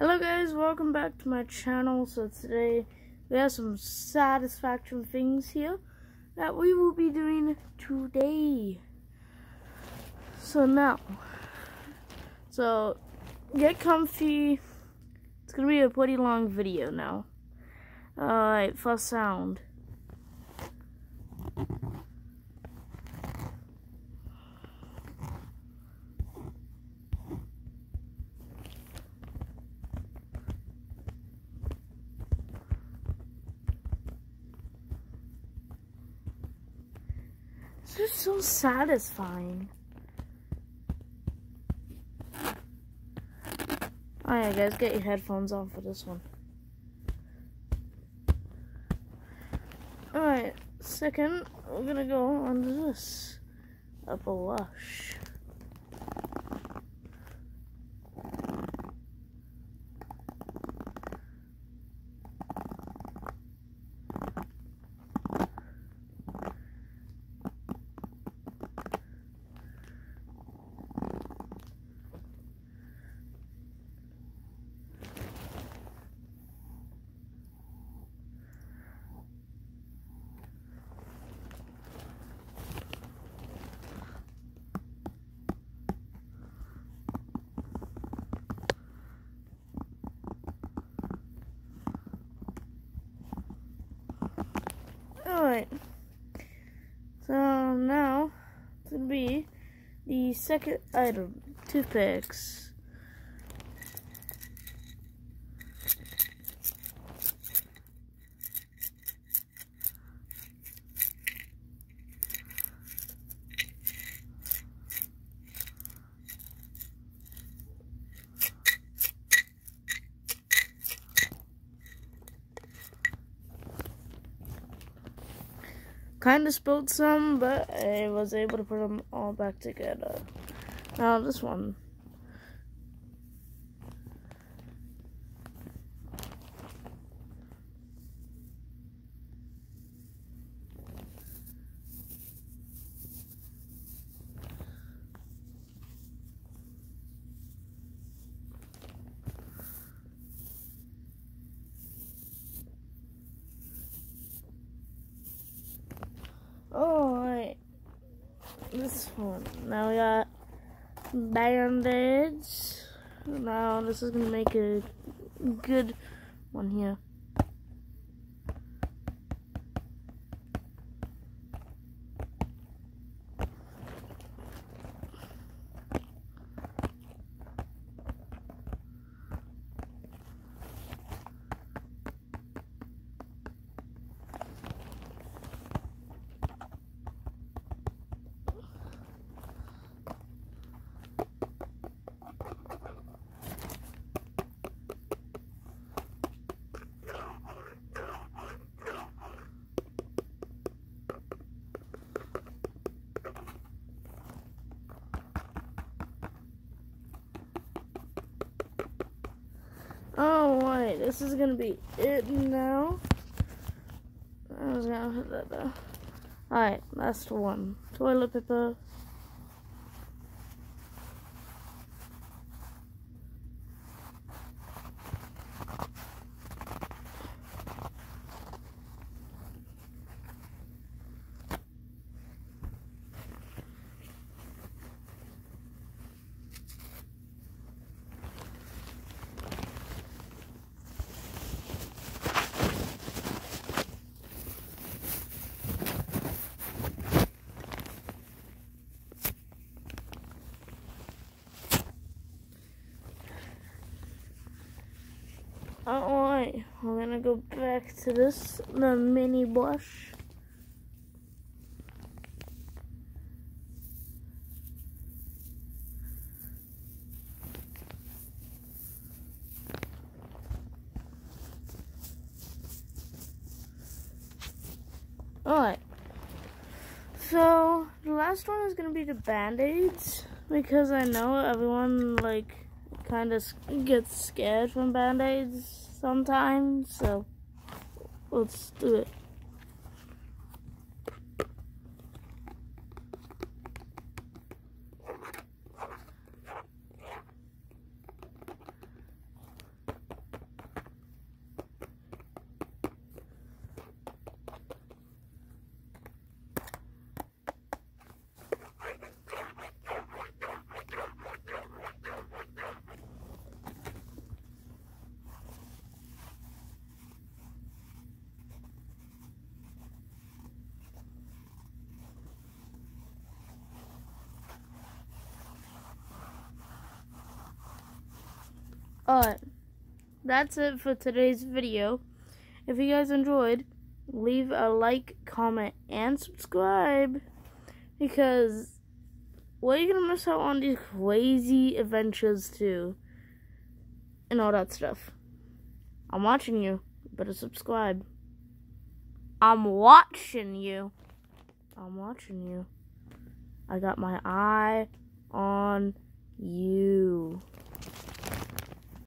Hello guys, welcome back to my channel. So today we have some satisfaction things here that we will be doing today. So now, so get comfy. It's gonna be a pretty long video now. Alright, first sound. This is so satisfying. Oh, Alright guys, get your headphones on for this one. Alright, second, we're gonna go on this. Apple Lush. Alright. So now to be the second item, toothpicks. Kind of spilled some, but I was able to put them all back together. Now this one. Now we got bandage. Now this is gonna make a good one here. Oh wait, this is gonna be it now. I was gonna put that. Alright, last one. Toilet paper. Alright, we're gonna go back to this, the mini brush. Alright. So, the last one is gonna be the band-aids, because I know everyone, like, kind of gets scared from band-aids sometimes, so let's do it. Alright, that's it for today's video. If you guys enjoyed, leave a like, comment, and subscribe. Because are you gonna miss out on these crazy adventures too? And all that stuff. I'm watching you better subscribe. I'm watching you. I'm watching you. I got my eye on you.